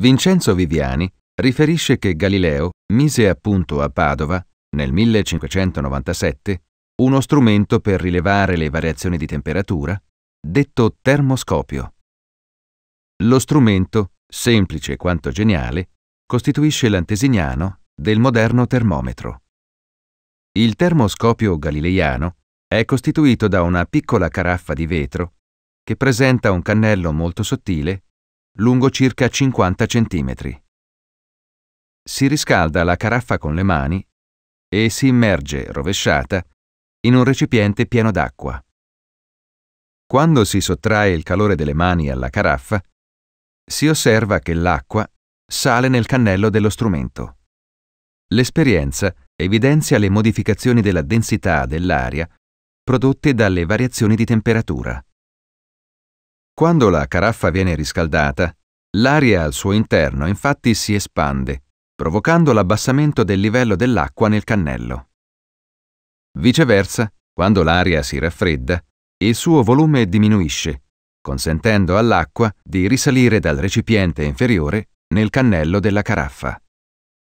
Vincenzo Viviani riferisce che Galileo mise a punto a Padova, nel 1597, uno strumento per rilevare le variazioni di temperatura, detto termoscopio. Lo strumento, semplice quanto geniale, costituisce l'antesignano del moderno termometro. Il termoscopio galileiano è costituito da una piccola caraffa di vetro che presenta un cannello molto sottile, lungo circa 50 cm. Si riscalda la caraffa con le mani e si immerge, rovesciata, in un recipiente pieno d'acqua. Quando si sottrae il calore delle mani alla caraffa, si osserva che l'acqua sale nel cannello dello strumento. L'esperienza evidenzia le modificazioni della densità dell'aria prodotte dalle variazioni di temperatura. Quando la caraffa viene riscaldata, l'aria al suo interno infatti si espande, provocando l'abbassamento del livello dell'acqua nel cannello. Viceversa, quando l'aria si raffredda, il suo volume diminuisce, consentendo all'acqua di risalire dal recipiente inferiore nel cannello della caraffa.